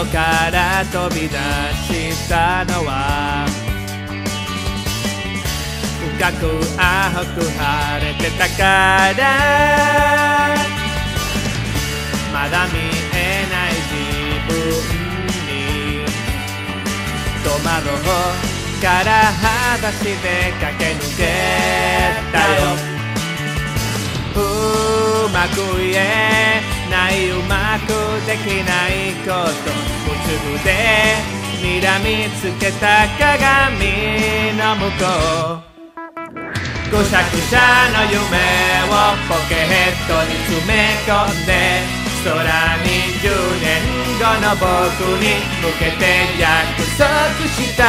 窓から飛び出したのは深く青く晴れてたからまだ見えない自分に戸惑うから裸足で駆け抜けたよ。うまく言えないうまくできないこと。うつぶで睨みつけた鏡の向こう。くしゃくしゃの夢をポケットに詰め込んで空に10年後の僕に向けて約束した。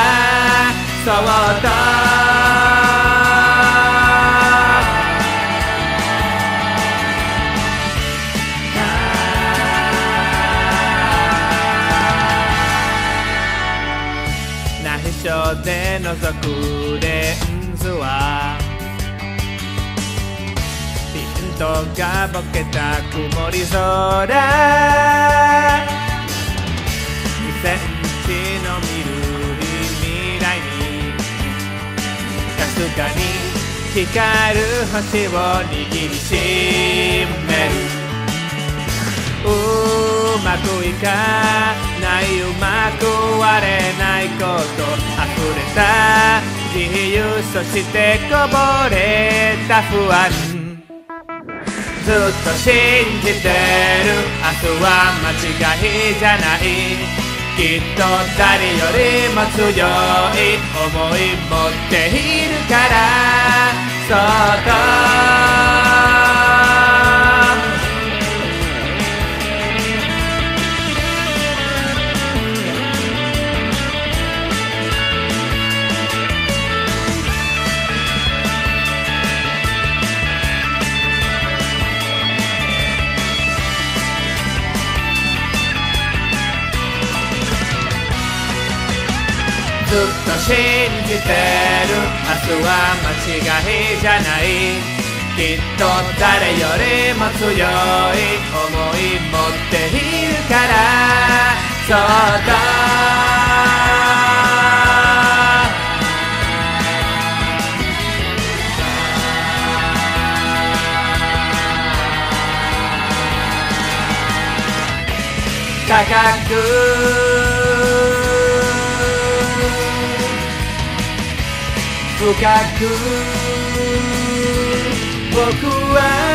そっと内緒で覗くレンズはピントがボケた曇り空。2センチの見る未来にかすかに光る星を握りしめる。うまくいかないうまく割れないこと。溢れた自由そしてこぼれた不安。ずっと信じてる。明日は間違いじゃない。きっと誰よりも強い思い持っているから。そっとずっと信じてる。明日は間違いじゃない。きっと誰よりも強い。思い持っているから。そっと高く深く僕は